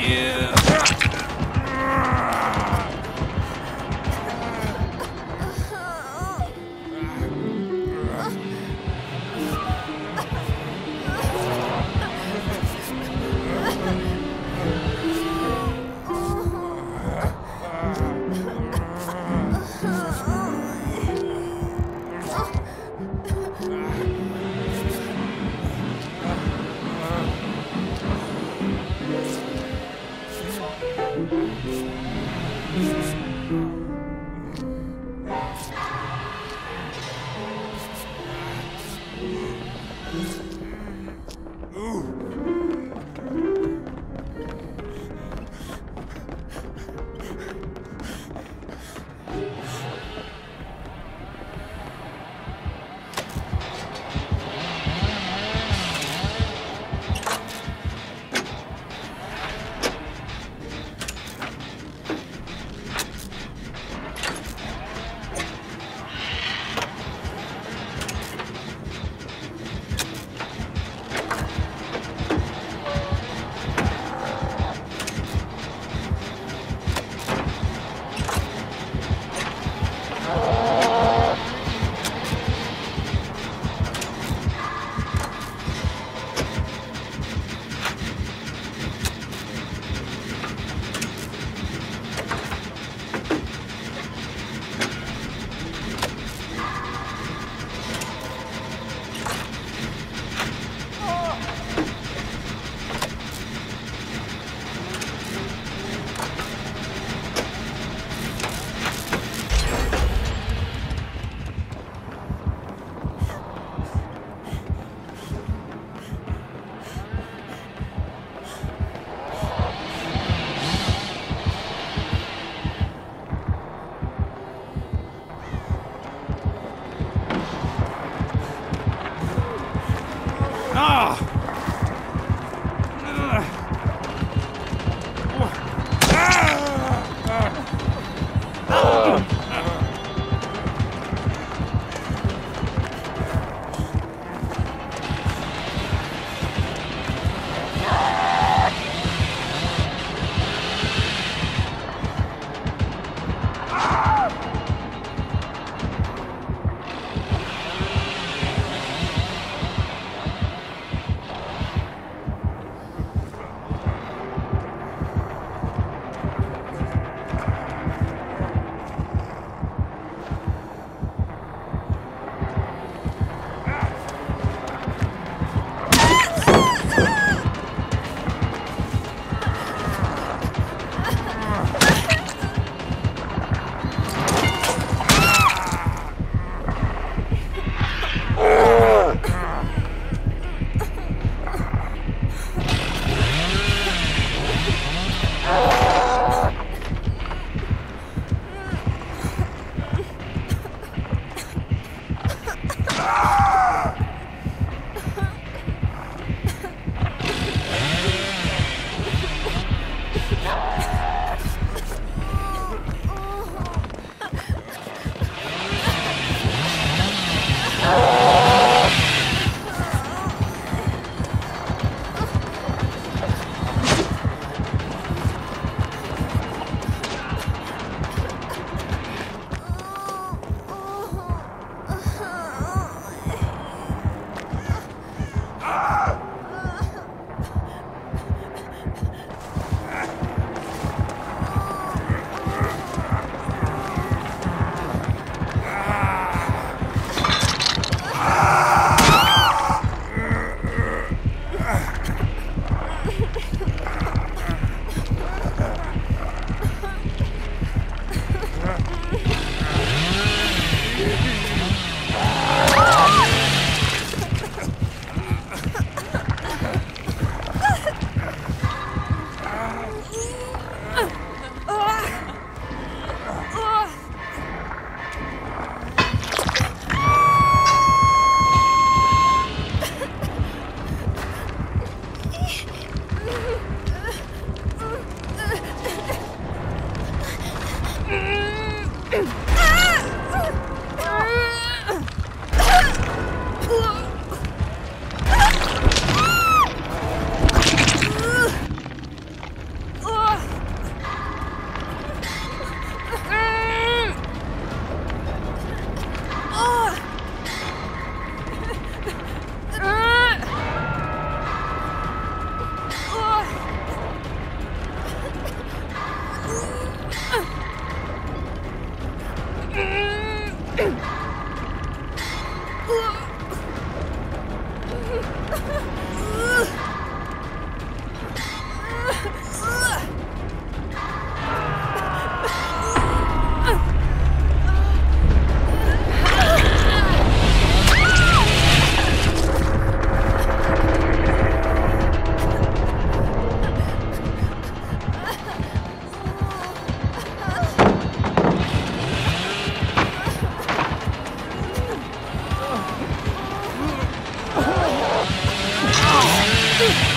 Yeah. Ugh! Woo!